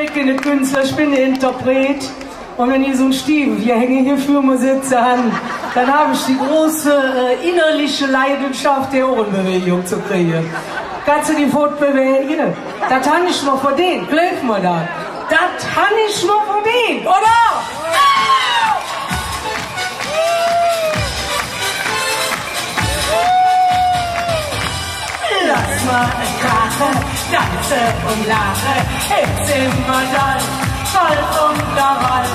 Ich bin ein Künstler, ich bin ein Interpret. Und wenn ich so einen Stiefel hier hänge hier für mir sitze an, dann habe ich die große äh, innerliche Leidenschaft der Ohrenbewegung zu kriegen. Kannst du die Foto bewegen? Das habe ich nur verdient. Glaub mir das. Das habe ich nur verdient, oder? Lass mal krachen, tanze und lache, sind wir dann voll und Wall.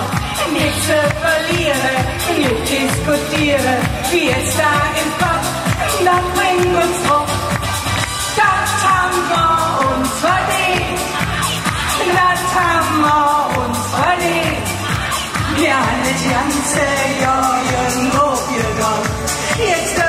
Nichts verlieren, nicht diskutieren, wie es da im Kopf, das bringt uns drauf. Das haben wir uns verdient, das haben wir uns verdient. Ja, das ganze Jahr irgendwo gegangen, jetzt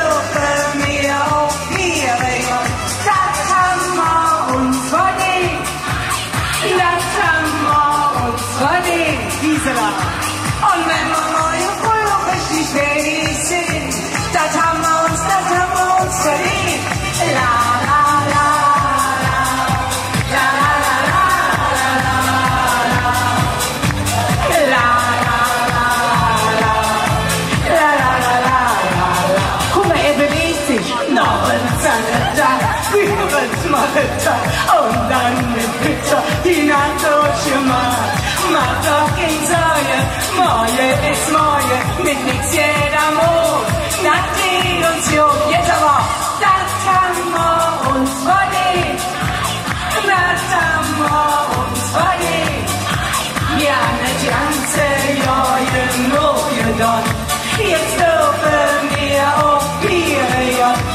Sorge, morgen ist morgen, mit nix jeder Mond. Das dreht uns jung, jetzt aber, das haben wir uns verdient. Das haben wir uns verdient. Ja, das ganze Jahr genug getan. Jetzt dürfen wir auch wir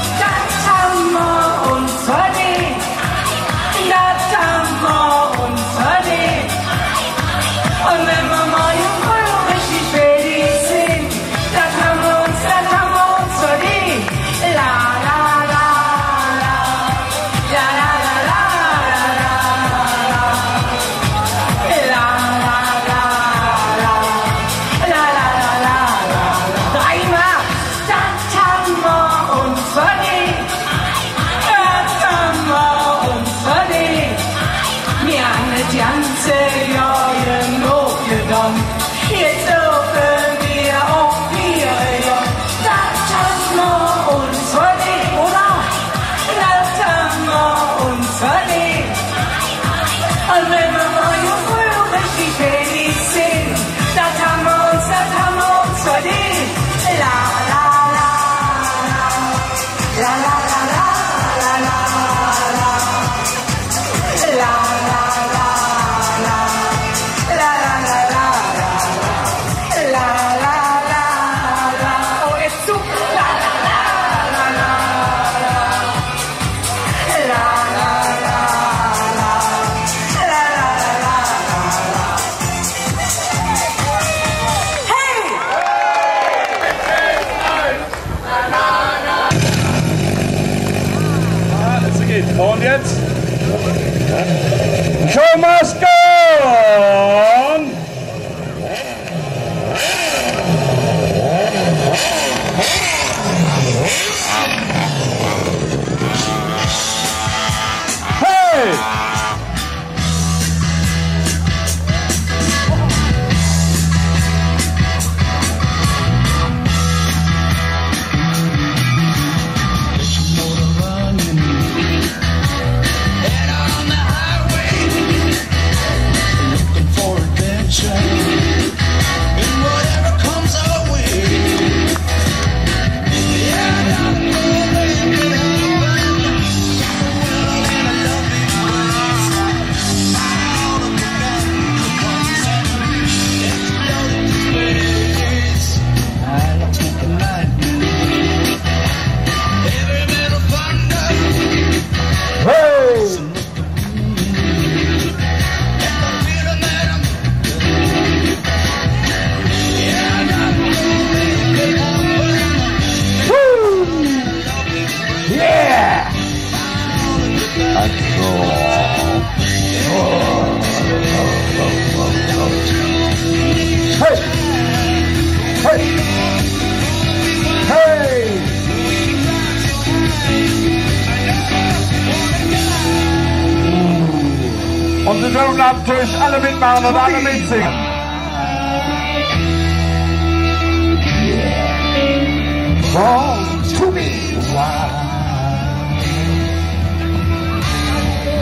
Natürlich alle mitmachen und alle mitsingen.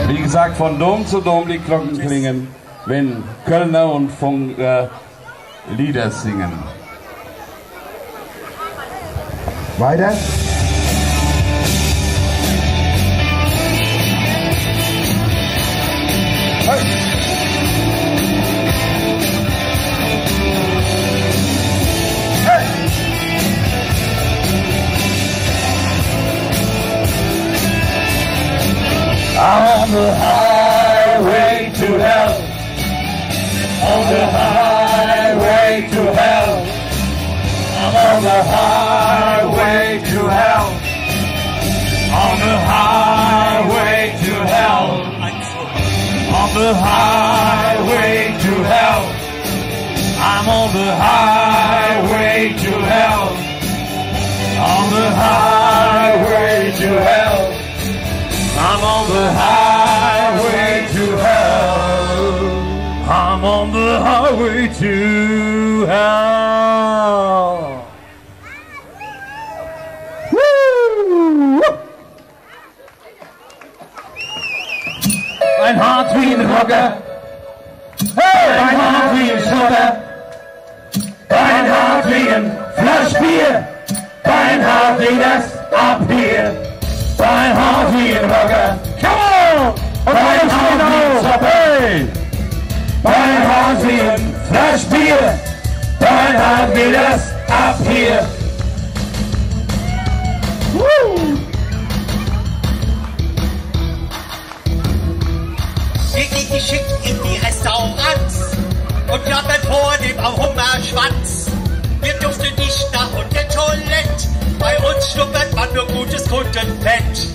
Wie gesagt, von Dom zu Dom die Glocken klingen, wenn Kölner und Funker Lieder singen. Weiter. On the highway to hell. On the highway to hell. I'm on the highway to hell. On the highway to hell. On the highway to hell. I'm on the highway to hell. On the highway to hell. I'm on the highway to hell. I'm on the highway to hell. Woo! Ein Hart wie ein Rocker. Hey! Ein Hart wie ein Schotter. Ein Hart wie ein Flaschbier. Ein Hart wie das ab ein Flaschbier. Dein Hart wie das ab hier. Woo! Wir gehen geschickt in die Restaurants und klappern vor dem Hummerschwanz. Wir duften nicht nach Hundetoilette, bei uns schnuppert man nur gutes Kundenfett.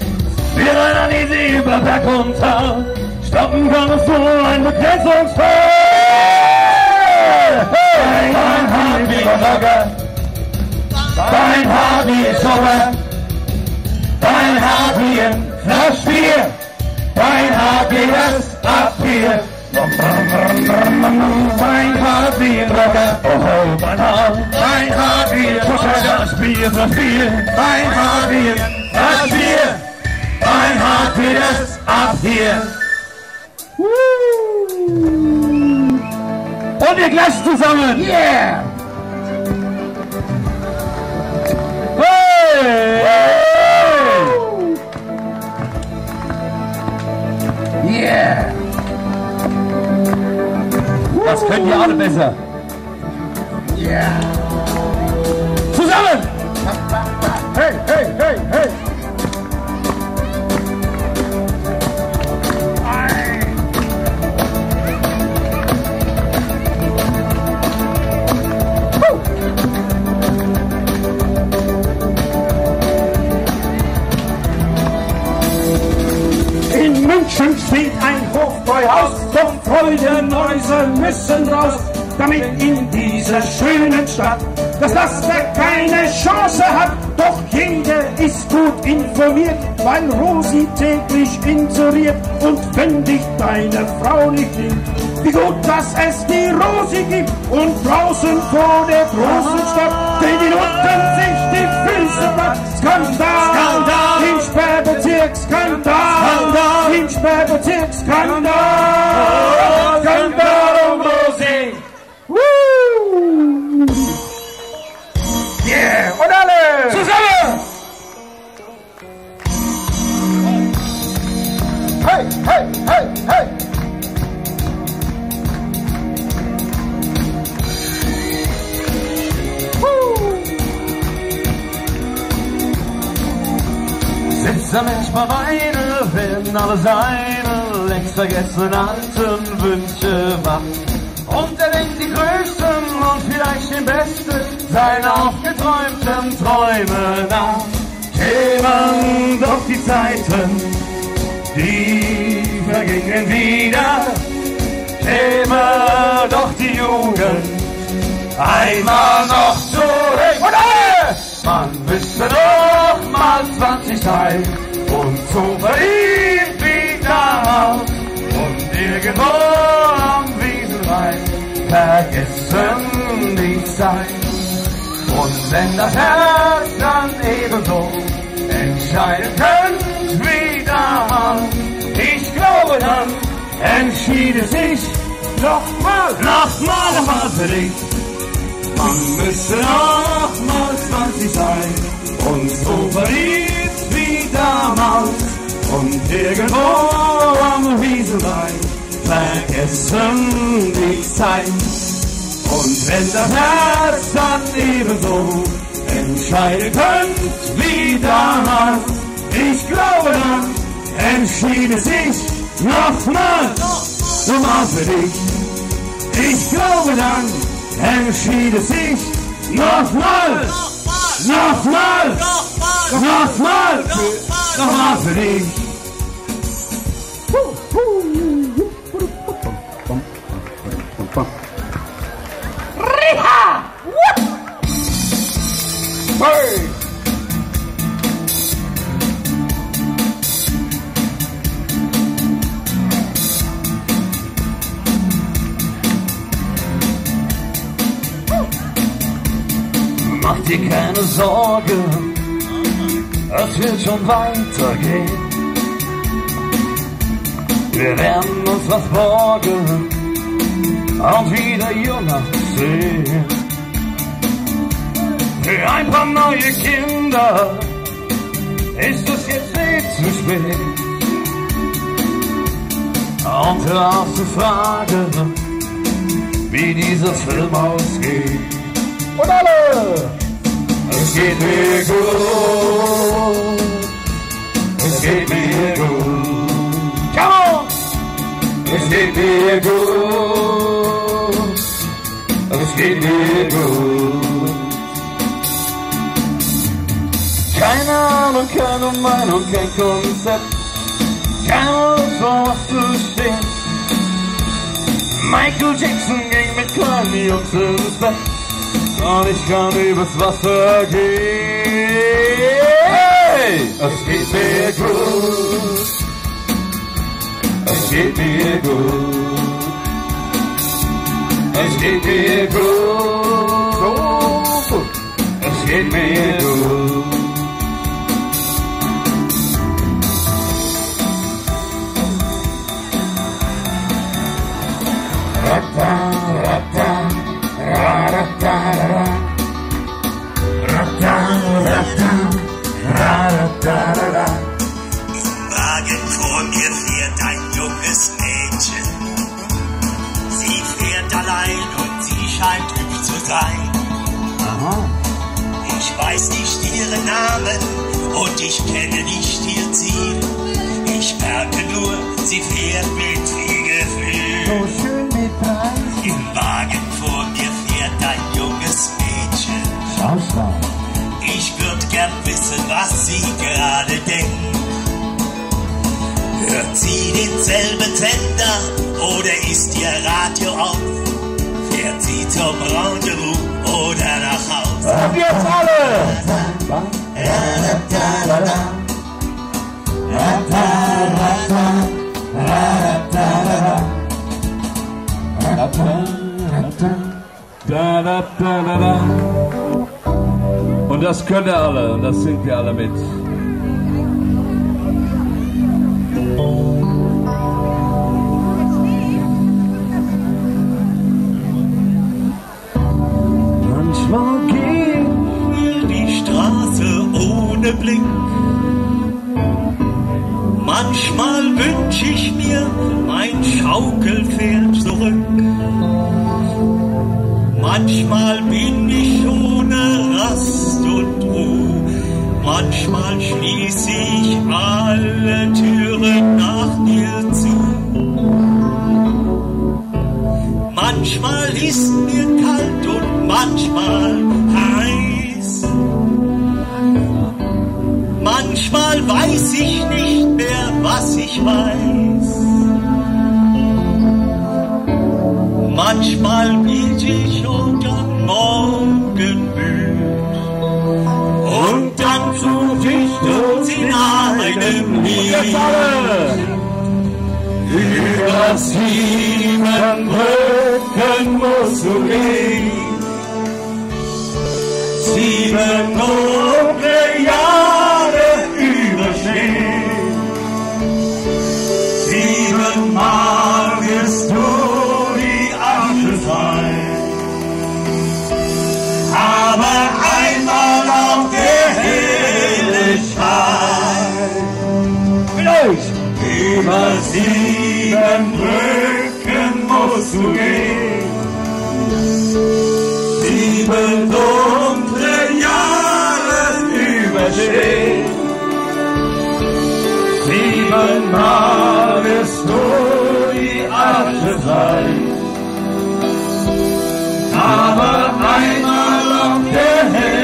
Wir rennen an easy über Berg und Tal. Stoppen kann es nur ein Begrenzungsfall. Dein Haar wie Rocker. Dein Haar wie Schubber. Dein Haar wie ein Flaschbier. Dein Haar wie das Abbier. Mein Haar wie ein Rocker. Oh, oh, mein Haar. Mein Haar wie ein Schubber. Das Bier, das Bier. Mein Haar wie ein Flaschbier. Mein Haar wie das Abbier. Wir klatschen zusammen. Yeah! Hey! Yeah! Das könnt ihr alle besser. Yeah! Zusammen! Hey, hey, hey, hey! München steht ein Hofbräuhaus, doch Freudenhäuser müssen raus, damit in dieser schönen Stadt das Laster keine Chance hat. Doch jeder ist gut informiert, weil Rosi täglich inseriert. Und wenn dich deine Frau nicht liebt, wie gut, dass es die Rosi gibt. Und draußen vor der großen Stadt stehen unten sich die skandal, skandal, Hinchberg-Bezirk, skandal, Hinchberg-Bezirk, skandal, Hinchberg-Bezirk, oh, skandal, Skandal. Mensch bei Weine, werden alle seine längst vergessenen alten Wünsche wach. Und er denkt die größten und vielleicht den besten seiner aufgeträumten Träume nach. Kämen doch die Zeiten, die vergingen wieder. Käme doch die Jugend einmal noch zurück. Und! Man müsste noch mal 20 sein und so verliebt wie damals. Und irgendwo vergessen die Zeit. Und wenn das Herz dann ebenso entscheiden könnte wie damals, ich glaube dann entschied es sich nochmal, nochmal, nochmal für dich. Man müsste nochmal 20 sein und so verliebt wie damals und irgendwo am Wiesenrhein vergessen die Zeit. Und wenn das Herz dann ebenso entscheiden könnt wie damals, ich glaube dann entschied es sich nochmal, nochmal für dich. Ich glaube dann entschied es sich nochmal, nochmal, nochmal, nochmal für dich. Mach dir keine Sorgen, es wird schon weitergehen. Wir werden uns was borgen und wieder jung sehen. Für ein paar neue Kinder ist es jetzt nicht zu spät. Und hör auf zu fragen, wie dieser Film ausgeht. Und alle! Es geht mir gut. Es geht mir gut. Come on! Es geht mir gut. Es geht mir gut. Keine Ahnung, keine Meinung, kein Konzept. Keine Ahnung, vor was du stehst. Michael Jackson ging mit kleinen Jungs ins Bett. Und ich kann übers Wasser gehen. Hey! Es geht mir gut. Es geht mir gut. Es geht mir gut. Es geht mir gut. Rata, rata. Wagen vor mir fährt ein junges Mädchen. Sie fährt allein und sie scheint hübsch zu sein. Ich weiß nicht ihren Namen und ich kenne nicht ihr Ziel. Ich merke nur, sie fährt mit viel Gefühl. schön was sie gerade denkt. Hört sie denselben Sender oder ist ihr Radio auf? Fährt sie zum Rendezvous oder nach Haus? Und jetzt alle! Da, da, da, da, da. Und das können wir alle, und das singt ihr alle mit. Manchmal geht die Straße ohne Blick. Manchmal wünsch ich mir mein Schaukelpferd zurück. Manchmal bin ich ohne Rast. Manchmal schließ ich einem jetzt Lied. alle! Übers Riemenbrücken muss gehen. Sieben über sieben Brücken musst du gehen. Sieben dunkle Jahre überstehen. Siebenmal wirst du die Asche sein. Aber einmal auf der helle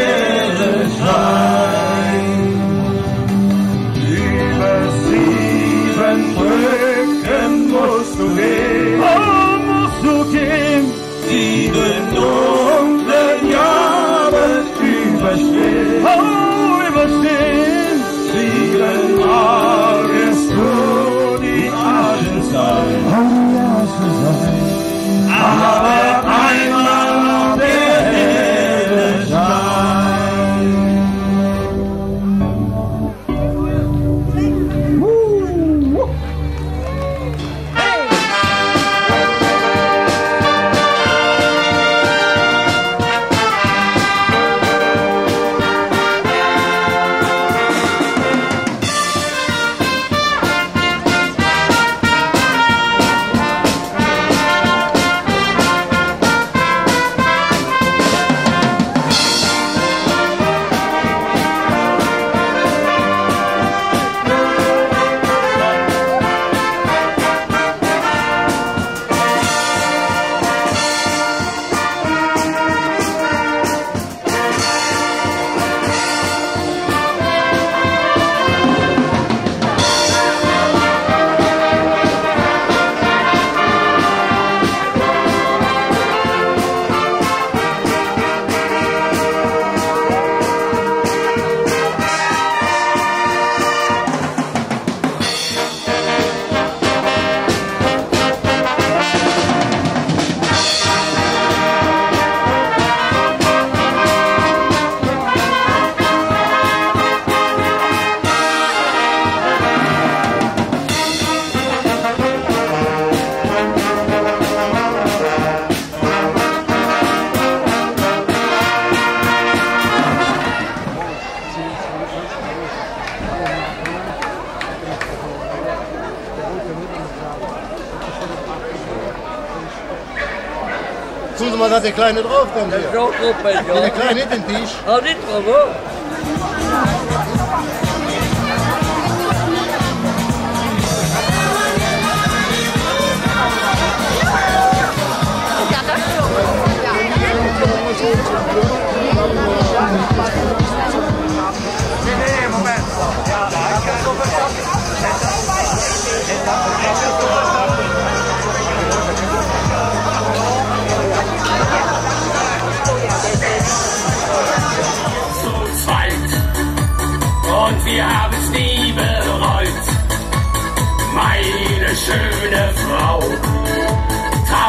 Tun Sie mal da der Kleine drauf, dann hier. Zo goed ben je. Der Kleine nicht den Tisch. Oh, niet gewoon. zu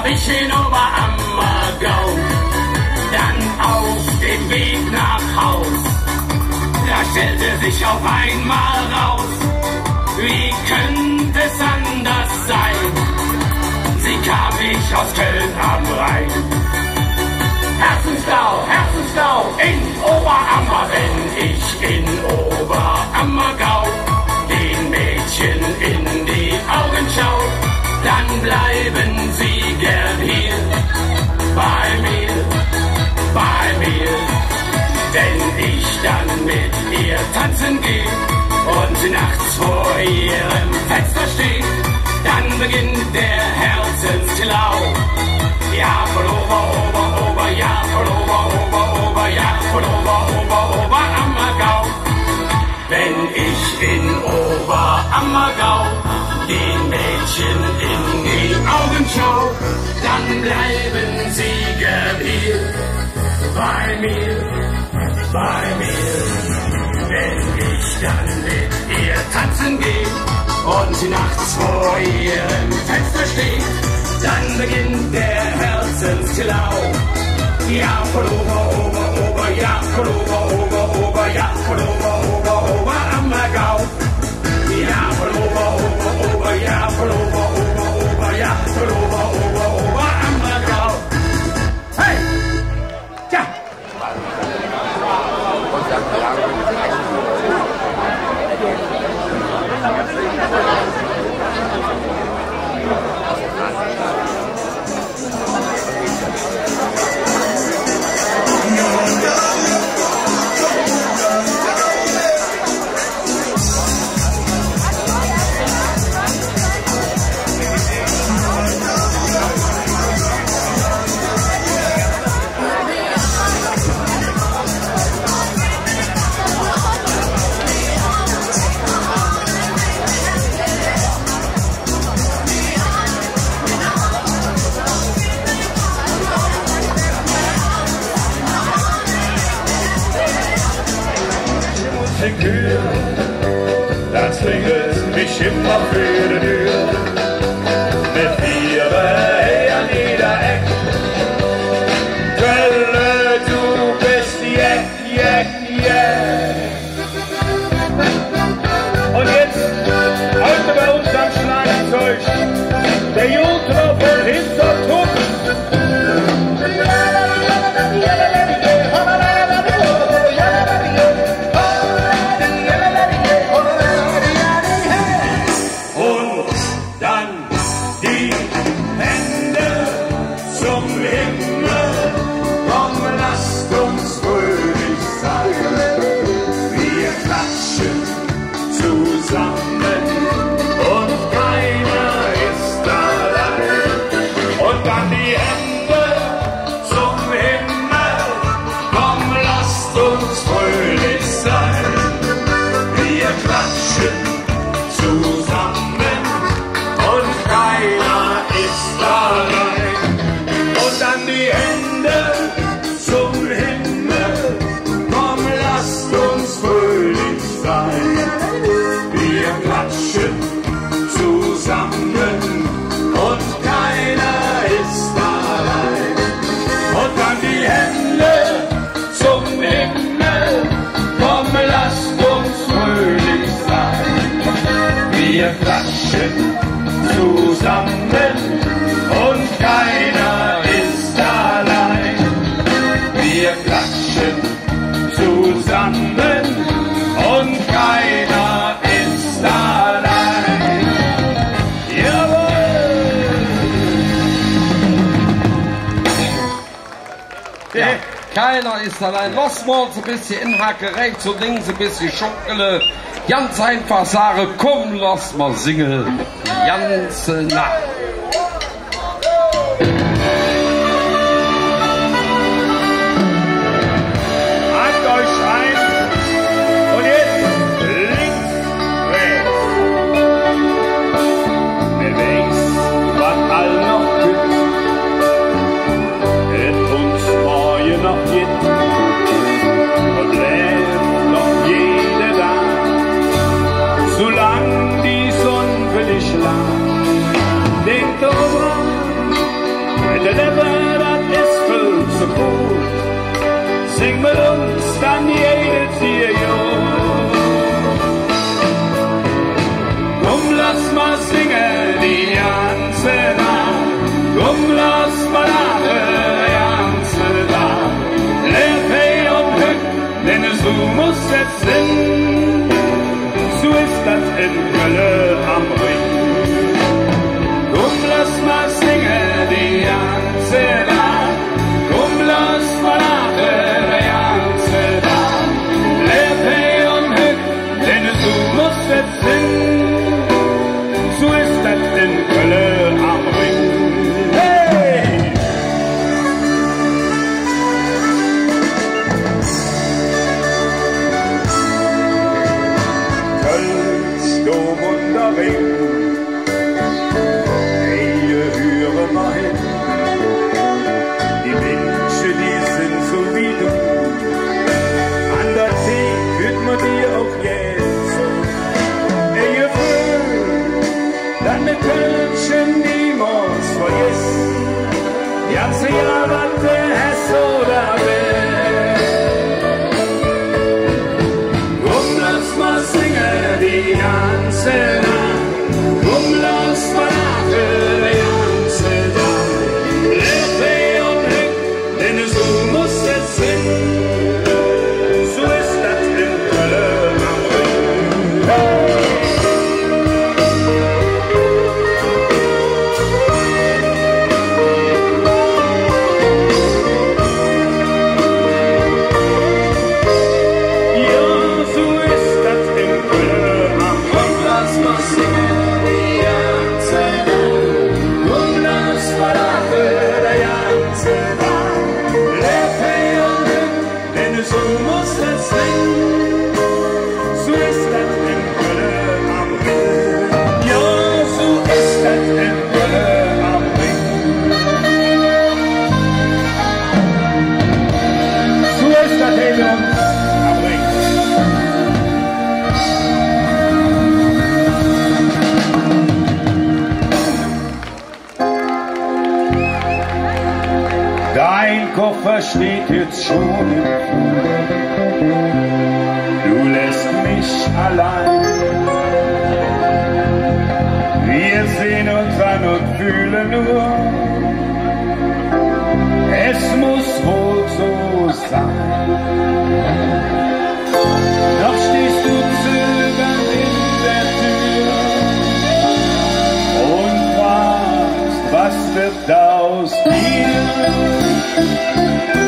ich in Oberammergau, dann auf dem Weg nach Haus. Da stellte sich auf einmal raus, wie könnte es anders sein? Sie kam ich aus Köln am Rhein. Herzensgau, Herzensgau in Oberammer, wenn ich in Oberammergau mit ihr tanzen geh und nachts vor ihrem Fenster steh, dann beginnt der Herzensklau. Ja, von Ober, Ober, Ober, ja, von Ober, Ober, Ober, ja, von Ober, Ober, Ober, Ammergau. Wenn ich in Oberammergau den Mädchen in die Augen schau, dann bleiben sie gern hier bei mir, bei mir wenn ich dann mit ihr tanzen gehe und sie nachts vor ihrem Fenster stehe, dann beginnt der Herzensklau. Ja, Pullover, Ober, Ober, ja, Pullover, Ober. chega pra. Uganda. zusammen und keiner ist allein. Wir klatschen zusammen und keiner ist allein. Jawohl! Ja. Keiner ist allein. Lass mal uns ein bisschen inhacken, rechts und links ein bisschen schunkele. Ganz einfach sagen, komm, lass mal singen. Die ganze Nacht. Steht jetzt schon Und